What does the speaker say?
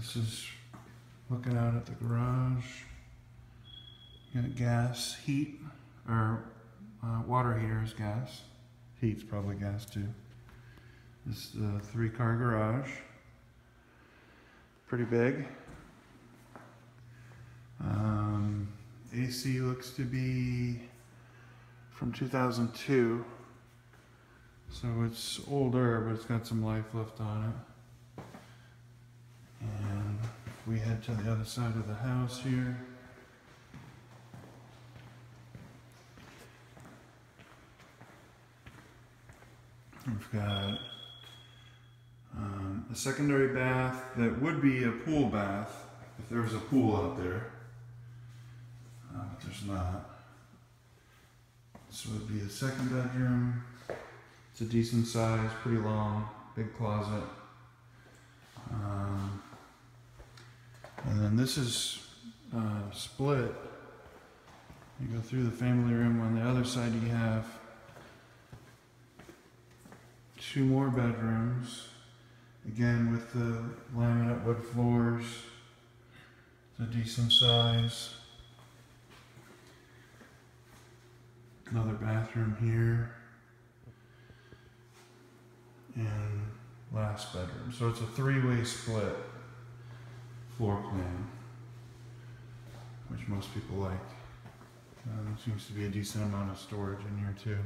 This is looking out at the garage. Got gas, heat, or uh, water heater is gas. Heat's probably gas too. This is the three car garage. Pretty big. Um, AC looks to be from 2002. So it's older, but it's got some life left on it. We head to the other side of the house here. We've got um, a secondary bath that would be a pool bath if there was a pool out there. Uh, but there's not. This would be a second bedroom. It's a decent size, pretty long, big closet. Um, and then this is uh, split. You go through the family room. On the other side, you have two more bedrooms. Again, with the laminate wood floors. It's a decent size. Another bathroom here. And last bedroom. So it's a three-way split floor plan, which most people like. Um, seems to be a decent amount of storage in here too.